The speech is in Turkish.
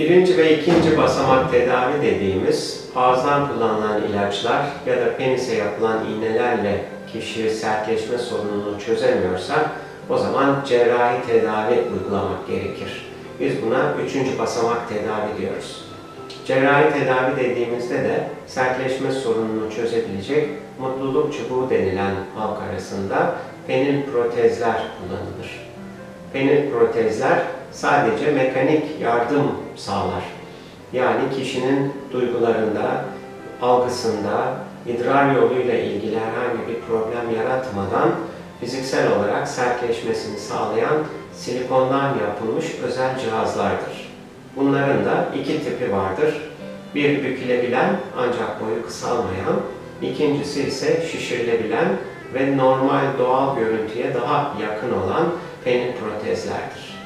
Birinci ve ikinci basamak tedavi dediğimiz ağızdan kullanılan ilaçlar ya da penise yapılan iğnelerle kişi sertleşme sorununu çözemiyorsa o zaman cerrahi tedavi uygulamak gerekir. Biz buna üçüncü basamak tedavi diyoruz. Cerrahi tedavi dediğimizde de sertleşme sorununu çözebilecek mutluluk çubuğu denilen halk arasında penil protezler kullanılır. Penil protezler sadece mekanik yardım sağlar. Yani kişinin duygularında, algısında, idrar yoluyla ilgili herhangi bir problem yaratmadan fiziksel olarak sertleşmesini sağlayan silikondan yapılmış özel cihazlardır. Bunların da iki tipi vardır. Bir bükülebilen ancak boyu kısalmayan, ikincisi ise şişirilebilen ve normal doğal görüntüye daha yakın olan penil protezlerdir.